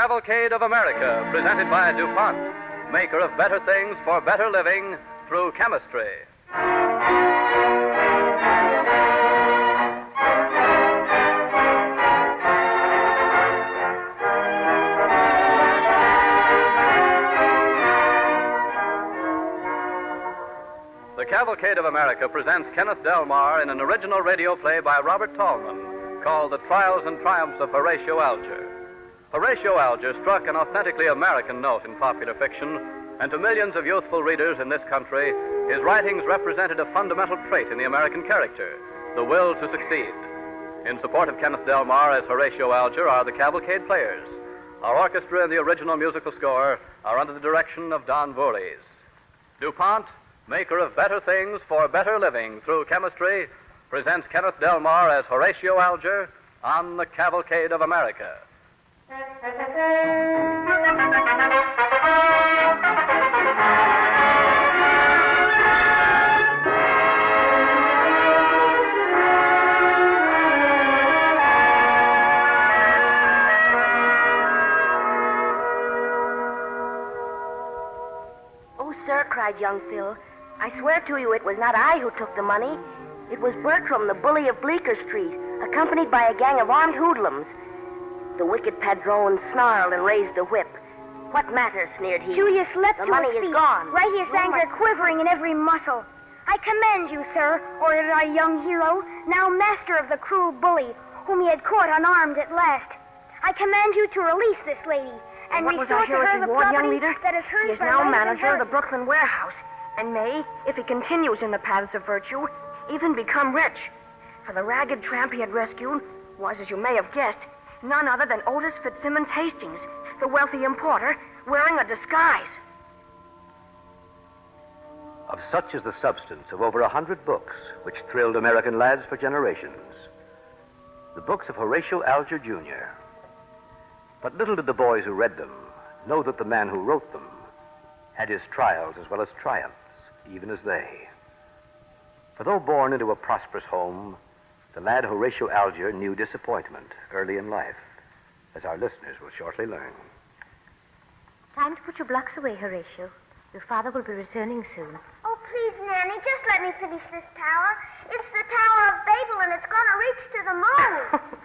Cavalcade of America, presented by DuPont, maker of better things for better living through chemistry. The Cavalcade of America presents Kenneth Delmar in an original radio play by Robert Tallman called The Trials and Triumphs of Horatio Alger. Horatio Alger struck an authentically American note in popular fiction, and to millions of youthful readers in this country, his writings represented a fundamental trait in the American character the will to succeed. In support of Kenneth Delmar as Horatio Alger are the Cavalcade Players. Our orchestra and the original musical score are under the direction of Don Voorhees. DuPont, maker of better things for better living through chemistry, presents Kenneth Delmar as Horatio Alger on the Cavalcade of America. Oh, sir, cried young Phil. I swear to you it was not I who took the money. It was Bertram, the bully of Bleecker Street, accompanied by a gang of armed hoodlums. The wicked padrone snarled and raised the whip. What matter, sneered he. Julius leapt the to money his is feet, gone. righteous anger quivering in every muscle. I commend you, sir, ordered our young hero, now master of the cruel bully, whom he had caught unarmed at last. I command you to release this lady and what was restore to her the reward, young property leader? that is hers He is now manager of the. Brooklyn warehouse, and may, if he continues in the paths of virtue, even become rich. For the ragged tramp he had rescued was, as you may have guessed, none other than Otis Fitzsimmons Hastings, the wealthy importer, wearing a disguise. Of such is the substance of over a hundred books which thrilled American lads for generations. The books of Horatio Alger, Jr. But little did the boys who read them know that the man who wrote them had his trials as well as triumphs, even as they. For though born into a prosperous home, the lad Horatio Alger knew disappointment early in life, as our listeners will shortly learn. Time to put your blocks away, Horatio. Your father will be returning soon. Oh, please, Nanny, just let me finish this tower. It's the Tower of Babel, and it's going to reach to the moon.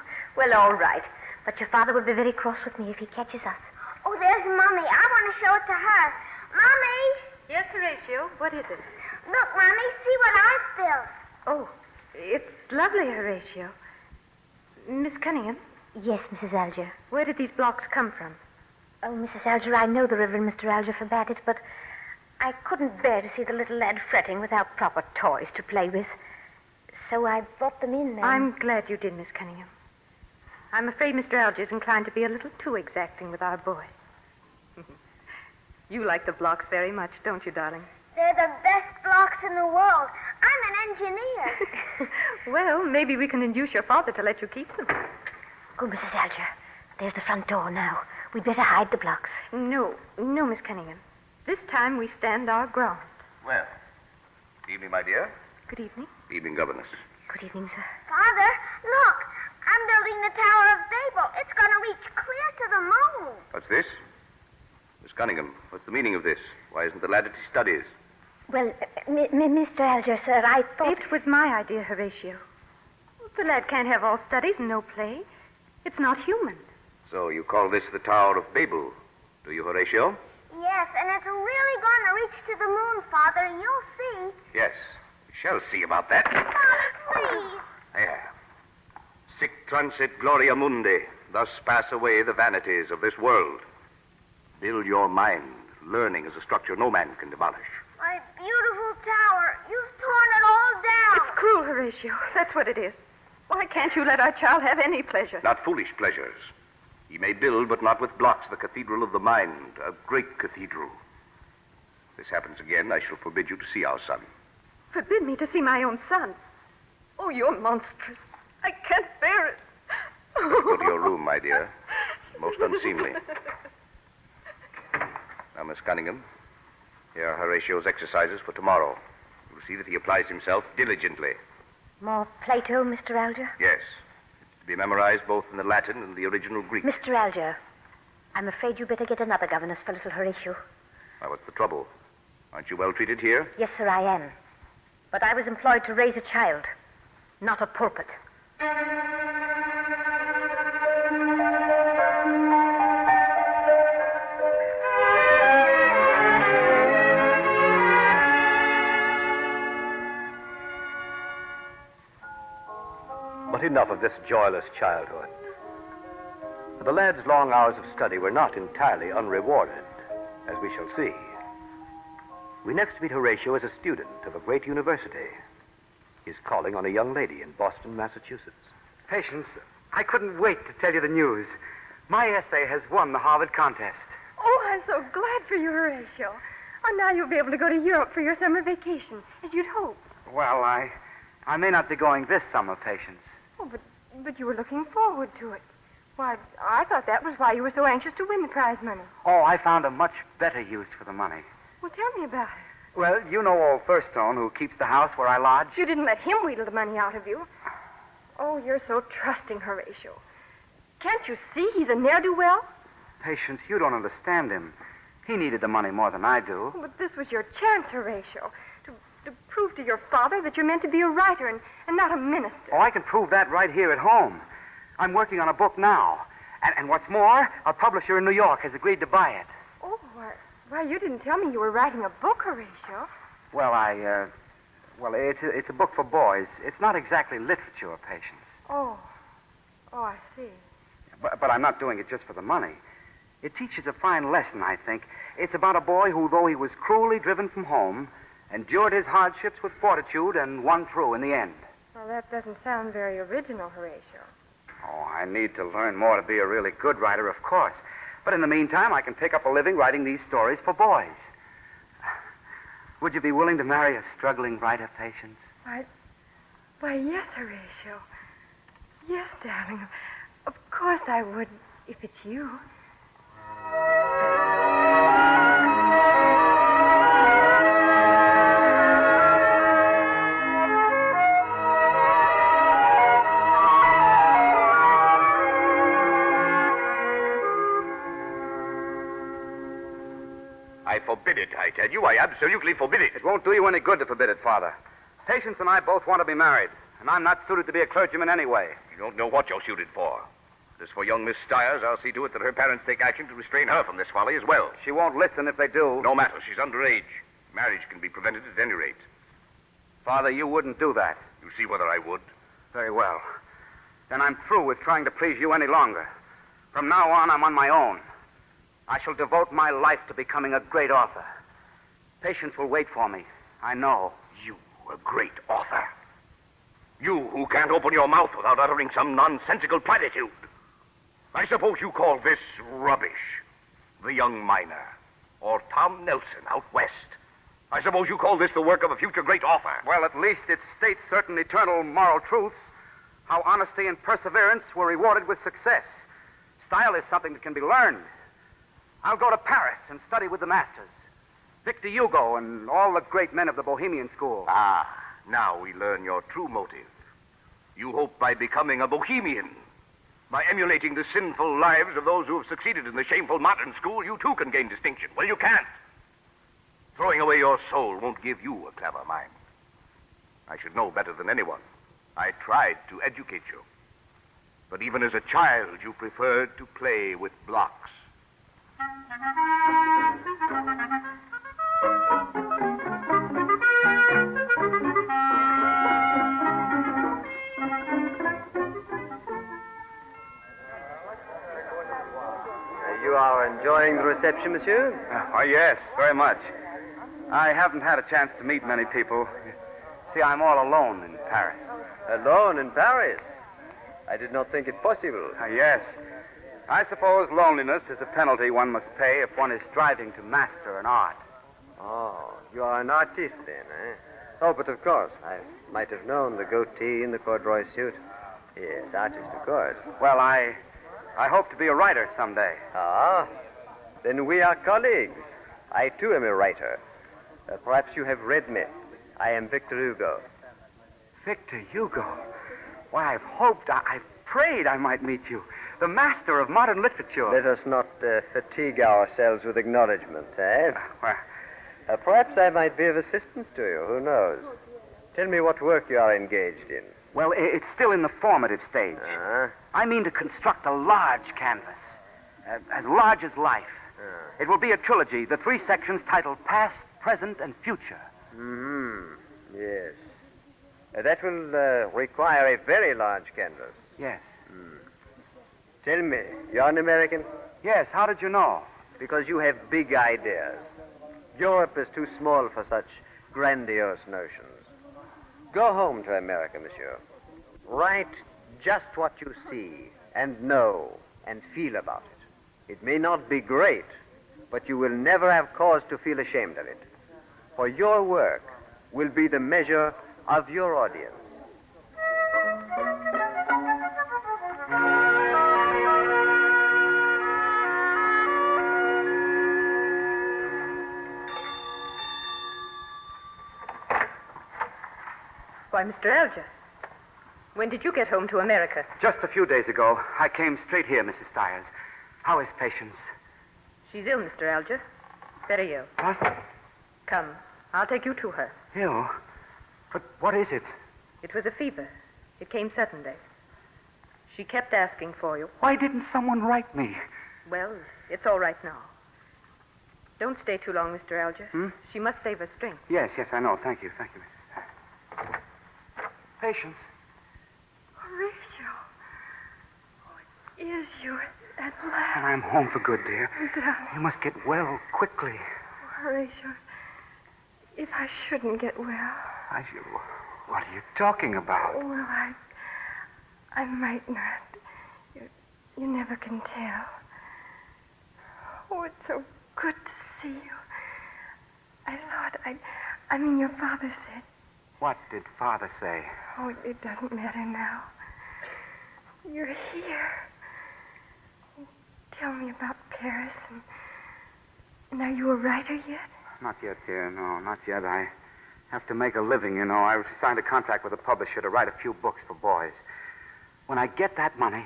well, all right. But your father will be very cross with me if he catches us. oh, there's Mummy. I want to show it to her. Mummy! Yes, Horatio. What is it? Look, Mummy, see what I've built. Oh, it's lovely, Horatio. Miss Cunningham, Yes, Mrs. Alger. where did these blocks come from? Oh, Mrs. Alger, I know the Reverend Mr. Alger forbade it, but I couldn't bear to see the little lad fretting without proper toys to play with. So I brought them in. And... I'm glad you did, Miss Cunningham. I'm afraid Mr. Alger is inclined to be a little too exacting with our boy. you like the blocks very much, don't you, darling? They're the best blocks in the world. I'm an engineer. well, maybe we can induce your father to let you keep them. Oh, Mrs. Alger, there's the front door now. We'd better hide the blocks. No, no, Miss Cunningham. This time we stand our ground. Well, Good evening, my dear. Good evening. Evening, governess. Good evening, sir. Father, look. I'm building the Tower of Babel. It's going to reach clear to the moon. What's this? Miss Cunningham, what's the meaning of this? Why isn't the lad at his studies? Well, uh, m- m- Mr. Alger, sir, I thought. It was my idea, Horatio. The lad can't have all studies and no play. It's not human. So you call this the Tower of Babel, do you, Horatio? Yes, and it's really going to reach to the moon, Father. You'll see. Yes. We shall see about that. Father, please. There. Sic transit gloria mundi. Thus pass away the vanities of this world. Build your mind. Learning is a structure no man can demolish. My beautiful tower. You've torn it all down. It's cruel, Horatio. That's what it is. Why can't you let our child have any pleasure? Not foolish pleasures. He may build, but not with blocks, the cathedral of the mind, a great cathedral. If this happens again, I shall forbid you to see our son. Forbid me to see my own son. Oh, you're monstrous. I can't bear it. Go to your room, my dear. Most unseemly. Now, Miss Cunningham, here are Horatio's exercises for tomorrow. You'll see that he applies himself diligently. More Plato, Mr. Alger? Yes. It's to be memorized both in the Latin and the original Greek. Mr. Alger, I'm afraid you'd better get another governess for little Horatio. Why, what's the trouble? Aren't you well treated here? Yes, sir, I am. But I was employed to raise a child, not a pulpit. Enough of this joyless childhood. For the lad's long hours of study were not entirely unrewarded, as we shall see. We next meet Horatio as a student of a great university. He's calling on a young lady in Boston, Massachusetts. Patience, I couldn't wait to tell you the news. My essay has won the Harvard contest. Oh, I'm so glad for you, Horatio. Oh, now you'll be able to go to Europe for your summer vacation, as you'd hoped. Well, I I may not be going this summer, Patience. Oh, but but you were looking forward to it. Why, I thought that was why you were so anxious to win the prize money. Oh, I found a much better use for the money. Well, tell me about it. Well, you know old Firstone, who keeps the house where I lodge? You didn't let him wheedle the money out of you. Oh, you're so trusting, Horatio. Can't you see he's a ne'er-do-well? Patience, you don't understand him. He needed the money more than I do. Oh, but this was your chance, Horatio, prove to your father that you're meant to be a writer and, and not a minister. Oh, I can prove that right here at home. I'm working on a book now. And, and what's more, a publisher in New York has agreed to buy it. Oh, why, why, you didn't tell me you were writing a book, Horatio. Well, I, uh, well, it's a, it's a book for boys. It's not exactly literature, Patience. Oh. Oh, I see. But, but I'm not doing it just for the money. It teaches a fine lesson, I think. It's about a boy who, though he was cruelly driven from home, endured his hardships with fortitude and won through in the end. Well, that doesn't sound very original, Horatio. Oh, I need to learn more to be a really good writer, of course. But in the meantime, I can pick up a living writing these stories for boys. Would you be willing to marry a struggling writer, Patience? Why, why, yes, Horatio. Yes, darling. Of course I would, if it's you. Forbid it, I tell you. I absolutely forbid it. It won't do you any good to forbid it, Father. Patience and I both want to be married, and I'm not suited to be a clergyman anyway. You don't know what you're suited for. As for young Miss Stiers, I'll see to it that her parents take action to restrain her from this folly as well. She won't listen if they do. No matter. She's underage. Marriage can be prevented at any rate. Father, you wouldn't do that. You see whether I would. Very well. Then I'm through with trying to please you any longer. From now on, I'm on my own. I shall devote my life to becoming a great author. Patience will wait for me. I know. You, a great author. You who can't open your mouth without uttering some nonsensical platitude. I suppose you call this rubbish. The young miner. Or Tom Nelson out west. I suppose you call this the work of a future great author. Well, at least it states certain eternal moral truths. How honesty and perseverance were rewarded with success. Style is something that can be learned. I'll go to Paris and study with the masters. Victor Hugo and all the great men of the Bohemian school. Ah, now we learn your true motive. You hope by becoming a bohemian, by emulating the sinful lives of those who have succeeded in the shameful modern school, you too can gain distinction. Well, you can't. Throwing away your soul won't give you a clever mind. I should know better than anyone. I tried to educate you. But even as a child, you preferred to play with blocks. You are enjoying the reception, monsieur? Oh, yes, very much. I haven't had a chance to meet many people. See, I'm all alone in Paris. Alone in Paris? I did not think it possible. Uh, yes. I suppose loneliness is a penalty one must pay if one is striving to master an art. Oh, you are an artist then, eh? Oh, but of course, I might have known the goatee and the corduroy suit. Yes, artist, of course. Well, I, I hope to be a writer someday. Ah, then we are colleagues. I too am a writer. Uh, perhaps you have read me. I am Victor Hugo. Victor Hugo. Why, I've hoped, I, I've prayed I might meet you. the master of modern literature. Let us not uh, fatigue ourselves with acknowledgments, eh? Well, Uh, perhaps I might be of assistance to you. Who knows? Tell me what work you are engaged in. well, it's still in the formative stage. Uh-huh. I mean to construct a large canvas, uh, as large as life. Uh, It will be a trilogy, the three sections titled Past, Present, and Future. hmm Yes. Uh, that will uh, require a very large canvas. Yes. Tell me, you're an American? Yes, how did you know? Because you have big ideas. Europe is too small for such grandiose notions. Go home to America, monsieur. Write just what you see and know and feel about it. It may not be great, but you will never have cause to feel ashamed of it. For your work will be the measure of your audience. Mr. Alger, when did you get home to America? Just a few days ago, I came straight here, Mrs. Stiers. How is Patience? She's ill, Mr. Alger. Very ill. What? Come, I'll take you to her. Ill? But what is it? It was a fever. It came suddenly. She kept asking for you. Why didn't someone write me? Well, it's all right now. Don't stay too long, Mr. Alger. Hmm? She must save her strength. Yes, yes, I know. Thank you. Thank you, Mrs. Stiers. Patience. Horatio. Oh, it is you at last. And I'm home for good, dear. Darling. You must get well quickly. Horatio, if I shouldn't get well, I, what are you talking about? well, I, I might not. You, you never can tell. Oh, it's so good to see you. I thought I'd, I mean, your father said, What did Father say? oh, it, doesn't matter now. You're here. Tell me about Paris and, and are you a writer yet? Not yet, dear. No, not yet. I have to make a living, you know. I signed a contract with a publisher to write a few books for boys. When I get that money,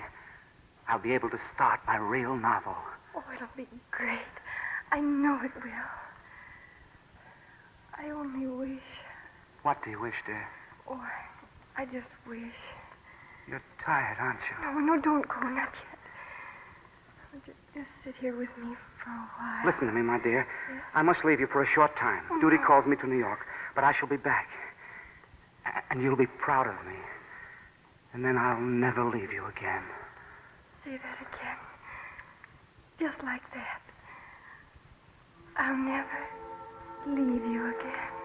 I'll be able to start my real novel. Oh, it'll be great. I know it will. I only wish. What do you wish, dear? Oh, I, just wish. You're tired, aren't you? No, no, don't go, not yet. Just, just sit here with me for a while. Listen to me, my dear. I must leave you for a short time. Oh, Duty calls me to New York, but I shall be back. And you'll be proud of me. And then I'll never leave you again. Say that again. Just like that. I'll never leave you again.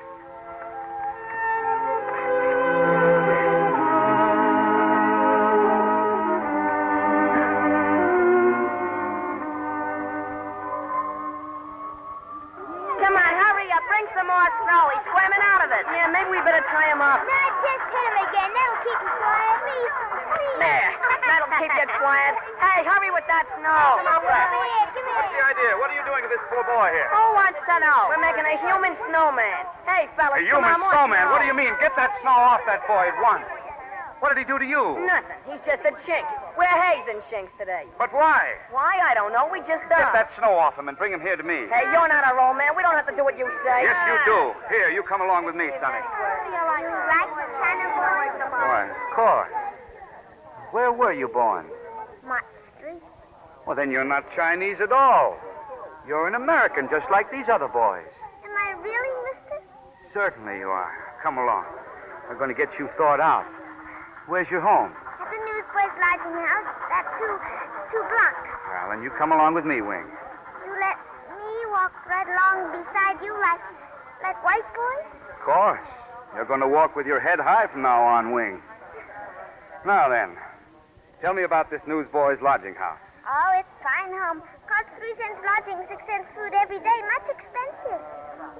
Keep him quiet. Please, please. There. That'll keep you quiet. Hey, hurry with that snow. Come here, come What's the idea? What are you doing to this poor boy here? Who wants to know? We're making a human snowman. Hey, fellas, A come human on, snowman? snow. What do you mean? Get that snow off that boy at once. What did he do to you? Nothing. He's just a chink. We're hazing chinks today. But why? Why? I don't know. We just done. Get that snow off him and bring him here to me. Hey, you're not a roll man. We don't have to do what you say. Yes, you ah. do. Here, you come along with me, Sonny. Like China Boy. Why, of course. Where were you born? Mott Street. Well, then you're not Chinese at all. You're an American, just like these other boys. Am I really, mister? Certainly you are. Come along. We're going to get you thawed out. Where's your home? At the newsboys' lodging house. That's two, two blocks. Well, then you come along with me, Wing. You let me walk right along beside you like, like white boys? Of course. You're going to walk with your head high from now on, Wing. Now then, tell me about this newsboys' lodging house. Oh, it's fine home. Cost three cents lodging, six cents food every day. Much expensive.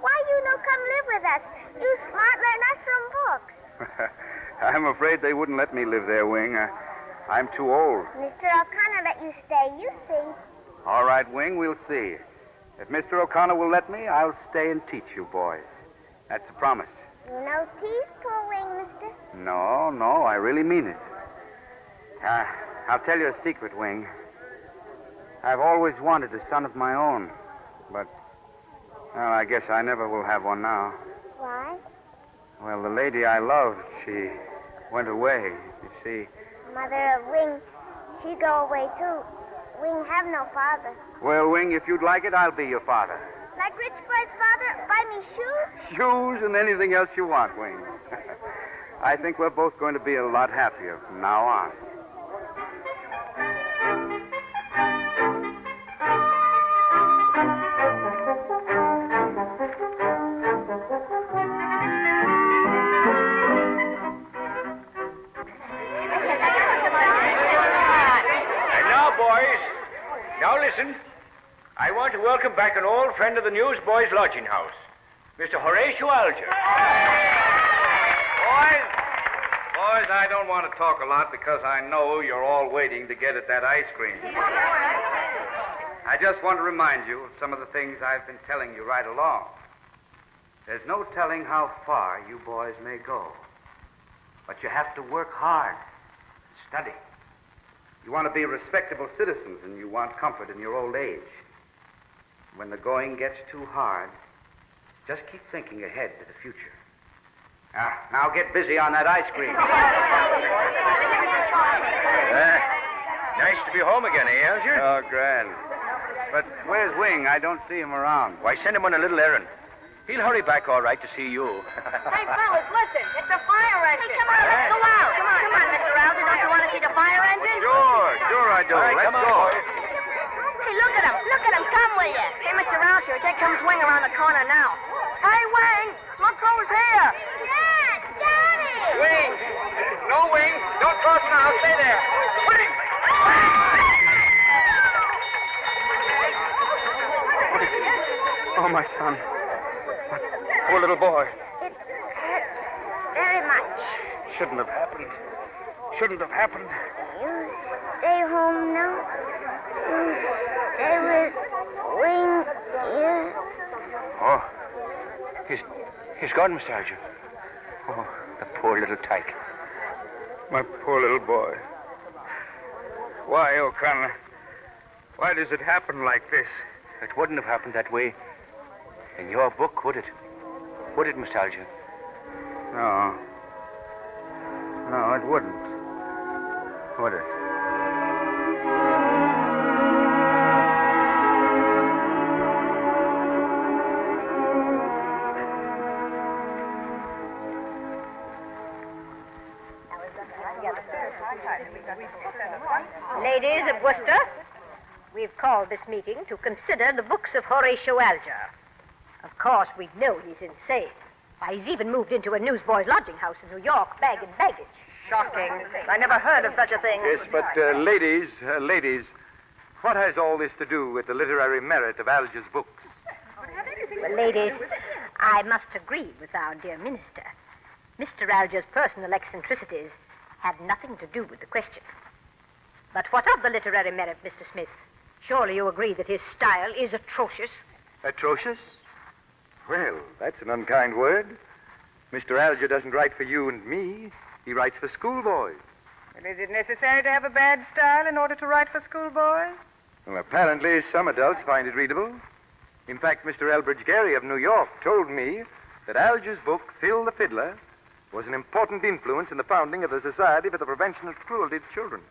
Why you no come live with us? You smart learn us from books. I'm afraid they wouldn't let me live there, Wing. Uh, I'm too old. Mr. O'Connor let you stay, you see. All right, Wing, we'll see. If Mr. O'Connor will let me, I'll stay and teach you boys. That's a promise. You no tease, poor wing, mister. No, no, I really mean it. Ah, I'll tell you a secret, Wing. I've always wanted a son of my own, but, well, I guess I never will have one now. Why? Well, the lady I loved, she went away, you see. Mother of Wing, she go away too. Wing have no father. Well, Wing, if you'd like it, I'll be your father. Like rich boy's father, buy me shoes? Shoes and anything else you want, Wing. I think we're both going to be a lot happier from now on. Welcome back an old friend of the Newsboys Lodging House, Mr. Horatio Alger. Boys, boys, I don't want to talk a lot because I know you're all waiting to get at that ice cream. I just want to remind you of some of the things I've been telling you right along. There's no telling how far you boys may go, but you have to work hard, study. You want to be respectable citizens and you want comfort in your old age. When the going gets too hard, just keep thinking ahead to the future. Ah, now get busy on that ice cream. Uh, nice to be home again, eh, Alger? Oh, grand. But where's Wing? I don't see him around. Why, send him on a little errand. He'll hurry back all right to see you. Hey, fellas, listen. It's a fire engine. Hey, come on, let's go out. Come on, come on, Mr. Alger. Don't you want to see the fire engine? Sure, sure I do. All right, Let's come on, go. boys. Hey, look at him. Look at him. Come with you. Hey, Mr. Alger, there comes Wing around the corner now. Hey, Wing, look who's here. Dad! Daddy! Wing! No, Wing! Don't cross now. Stay there. Wing! Oh, my son. Poor little boy. It hurts very much. Shouldn't have happened. Shouldn't have happened. You stay home now. You stay Wing. You. Oh, he's, he's gone, Mr. Alger. Oh, the poor little tyke. My poor little boy. Why, O'Connor? Why does it happen like this? It wouldn't have happened that way in your book, would it? Would it, Mr. Alger? No. No, it wouldn't. Would it? Of Worcester, we've called this meeting to consider the books of Horatio Alger. Of course, we know he's insane. Why, he's even moved into a newsboys' lodging house in New York, bagging baggage. Shocking. I never heard of such a thing. Yes, but uh, ladies, uh, ladies, what has all this to do with the literary merit of Alger's books? Well, ladies, I must agree with our dear minister. Mr. Alger's personal eccentricities had nothing to do with the question. But what of the literary merit, Mr. Smith? Surely you agree that his style is atrocious? Atrocious? Well, that's an unkind word. Mr. Alger doesn't write for you and me. He writes for schoolboys. Well, is it necessary to have a bad style in order to write for schoolboys? Well, apparently some adults find it readable. In fact, Mr. Elbridge Gerry of New York told me that Alger's book, Phil the Fiddler, was an important influence in the founding of the Society for the Prevention of Cruelty to Children.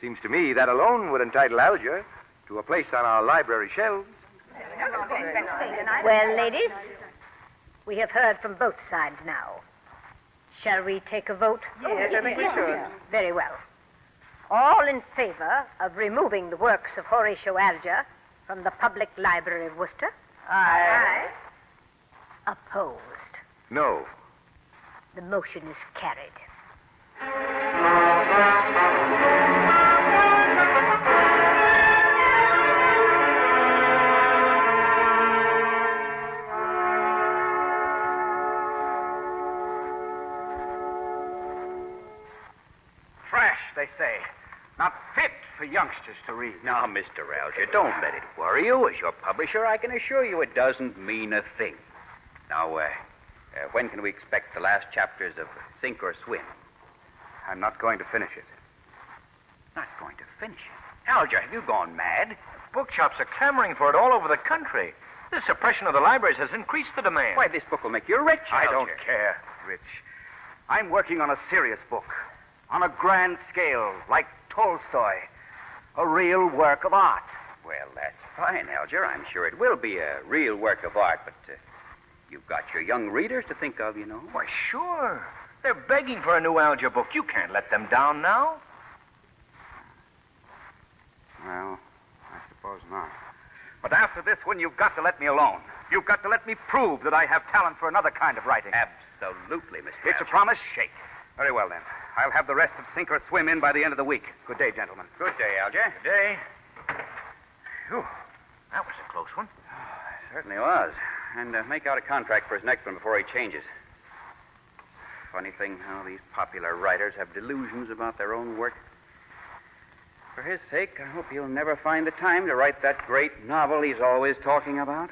Seems to me that alone would entitle Alger to a place on our library shelves. Well, ladies, we have heard from both sides now. Shall we take a vote? Yes, I think we should. Very well. All in favor of removing the works of Horatio Alger from the Public Library of Worcester? Aye. Opposed. No. The motion is carried. For to read. Now, Mr. Alger, don't let it worry you. As your publisher, I can assure you it doesn't mean a thing. Now, uh, uh, when can we expect the last chapters of Sink or Swim? I'm not going to finish it. Not going to finish it. Alger, have you gone mad? Bookshops are clamoring for it all over the country. The suppression of the libraries has increased the demand. Why, this book will make you rich, Alger. I don't care, Rich. I'm working on a serious book, on a grand scale, like Tolstoy. A real work of art. Well, that's fine, Alger. I'm sure it will be a real work of art, but uh, you've got your young readers to think of, you know. Why, sure. They're begging for a new Alger book. You can't let them down now. Well, I suppose not. But after this one, you've got to let me alone. You've got to let me prove that I have talent for another kind of writing. Absolutely, Mr. It's a promise? Shake. Very well, then. I'll have the rest of Sink or Swim in by the end of the week. Good day, gentlemen. Good day, Alger. Good day. Whew. That was a close one. Certainly was. And uh, make out a contract for his next one before he changes. Funny thing how these popular writers have delusions about their own work. For his sake, I hope he'll never find the time to write that great novel he's always talking about.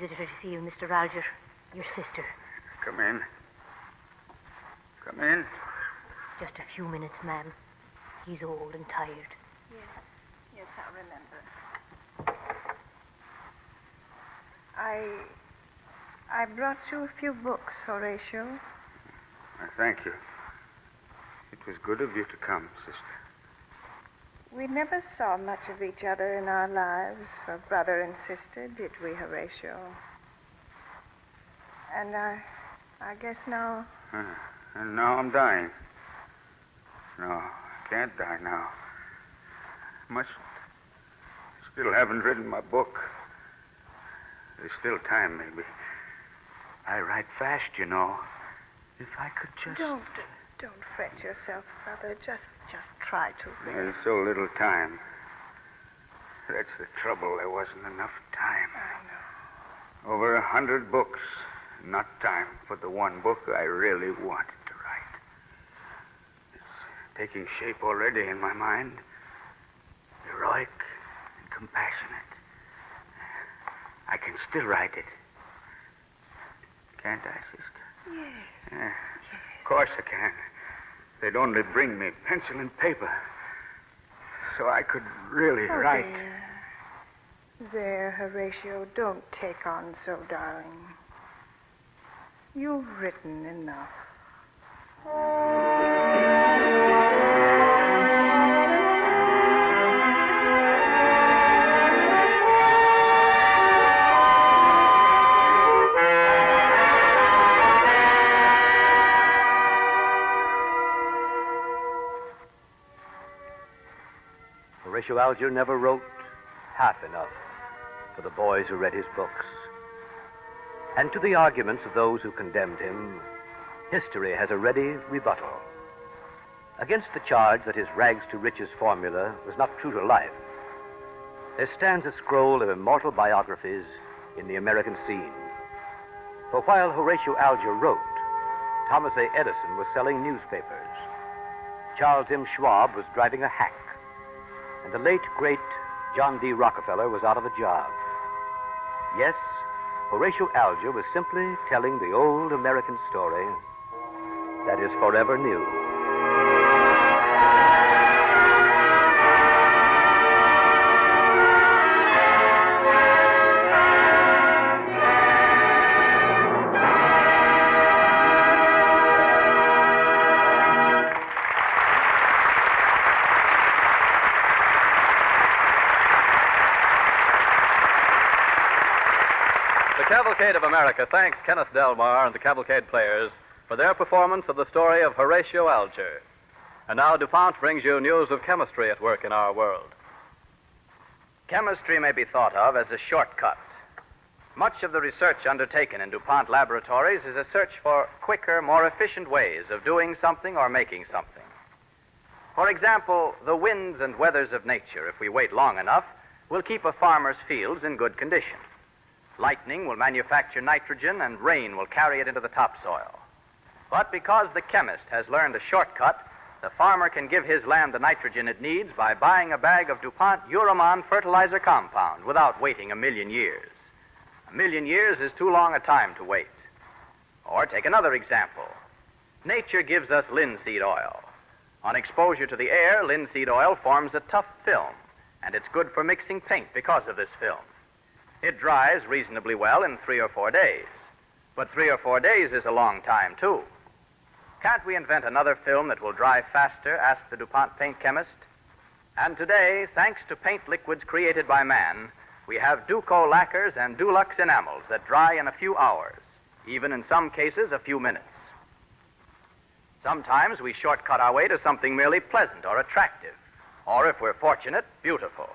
Visitor to see you, Mr. Alger. Your sister. Come in. Come in. Just a few minutes, ma'am. He's old and tired. Yes, yes, I remember. I. I brought you a few books, Horatio. I thank you. It was good of you to come, sister. We never saw much of each other in our lives for brother and sister, did we, Horatio? And I. I guess now. Uh, and now I'm dying. No, I can't die now. Must. Still haven't written my book. There's still time, maybe. I write fast, you know. If I could just. Don't. Don't fret yourself, brother. Just. Just try to. There's so little time. That's the trouble. There wasn't enough time. I know. Over a hundred books. Not time for the one book I really wanted to write. It's taking shape already in my mind. Heroic and compassionate. I can still write it. Can't I, sister? Yes. Yeah, of course I can. They'd only bring me pencil and paper. So I could really Oh, write. There. there, Horatio. Don't take on so, darling. You've written enough. Horatio Alger never wrote half enough for the boys who read his books. And to the arguments of those who condemned him, history has a ready rebuttal. Against the charge that his rags to riches formula was not true to life, there stands a scroll of immortal biographies in the American scene. For while Horatio Alger wrote, Thomas A. Edison was selling newspapers. Charles M. Schwab was driving a hack. And the late, great John D. Rockefeller was out of a job. Yes, Horatio Alger was simply telling the old American story that is forever new. Cavalcade of America thanks Kenneth Delmar and the Cavalcade players for their performance of the story of Horatio Alger. And now DuPont brings you news of chemistry at work in our world. Chemistry may be thought of as a shortcut. Much of the research undertaken in DuPont laboratories is a search for quicker, more efficient ways of doing something or making something. For example, the winds and weathers of nature, if we wait long enough, will keep a farmer's fields in good condition. Lightning will manufacture nitrogen, and rain will carry it into the topsoil. But because the chemist has learned a shortcut, the farmer can give his land the nitrogen it needs by buying a bag of DuPont Uramon fertilizer compound without waiting a million years. A million years is too long a time to wait. Or take another example. Nature gives us linseed oil. On exposure to the air, linseed oil forms a tough film, and it's good for mixing paint because of this film. It dries reasonably well in three or four days. But three or four days is a long time, too. Can't we invent another film that will dry faster? asked the DuPont paint chemist. And today, thanks to paint liquids created by man, we have Duco lacquers and Dulux enamels that dry in a few hours, even in some cases, a few minutes. Sometimes we shortcut our way to something merely pleasant or attractive, or if we're fortunate, beautiful.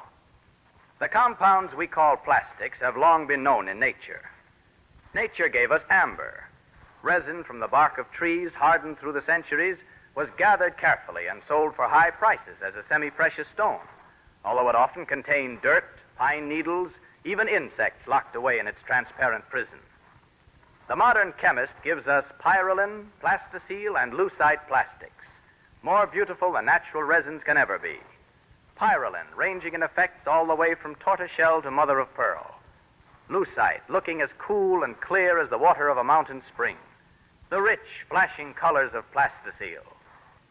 The compounds we call plastics have long been known in nature. Nature gave us amber. Resin from the bark of trees, hardened through the centuries, was gathered carefully and sold for high prices as a semi precious stone, although it often contained dirt, pine needles, even insects locked away in its transparent prison. The modern chemist gives us pyralin, plastacele, and lucite plastics, more beautiful than natural resins can ever be. Pyralin, ranging in effects all the way from tortoiseshell to mother of pearl. Lucite, looking as cool and clear as the water of a mountain spring. The rich, flashing colors of plastacele.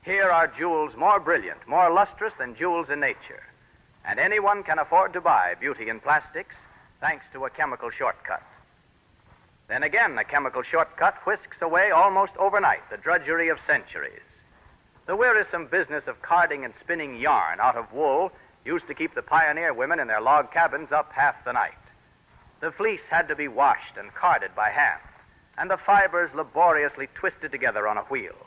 Here are jewels more brilliant, more lustrous than jewels in nature. And anyone can afford to buy beauty in plastics thanks to a chemical shortcut. Then again, a chemical shortcut whisks away almost overnight the drudgery of centuries. The wearisome business of carding and spinning yarn out of wool used to keep the pioneer women in their log cabins up half the night. The fleece had to be washed and carded by hand, and the fibers laboriously twisted together on a wheel.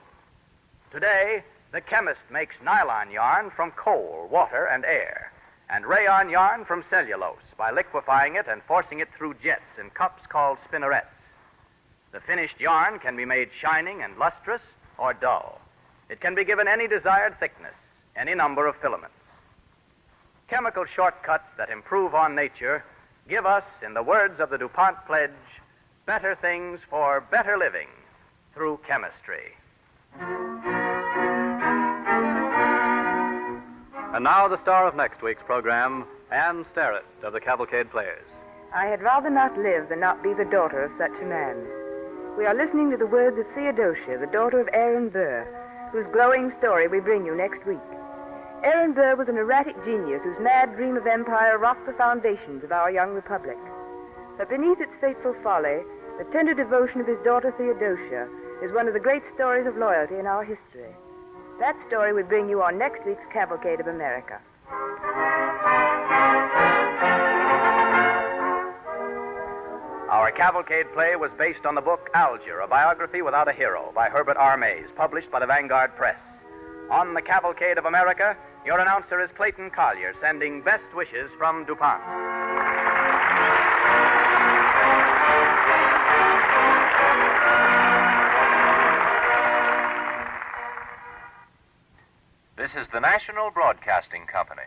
Today, the chemist makes nylon yarn from coal, water, and air, and rayon yarn from cellulose by liquefying it and forcing it through jets in cups called spinnerets. The finished yarn can be made shining and lustrous or dull. It can be given any desired thickness, any number of filaments. Chemical shortcuts that improve on nature give us, in the words of the DuPont pledge, better things for better living through chemistry. And now the star of next week's program, Anne Starrett of the Cavalcade Players. I had rather not live than not be the daughter of such a man. We are listening to the words of Theodosia, the daughter of Aaron Burr, whose glowing story we bring you next week. Aaron Burr was an erratic genius whose mad dream of empire rocked the foundations of our young republic. But beneath its fateful folly, the tender devotion of his daughter Theodosia is one of the great stories of loyalty in our history. That story we bring you on next week's Cavalcade of America. Our cavalcade play was based on the book Alger, a biography without a hero by Herbert R. Mayes, published by the Vanguard Press. On the Cavalcade of America, your announcer is Clayton Collyer, sending best wishes from DuPont. This is the National Broadcasting Company.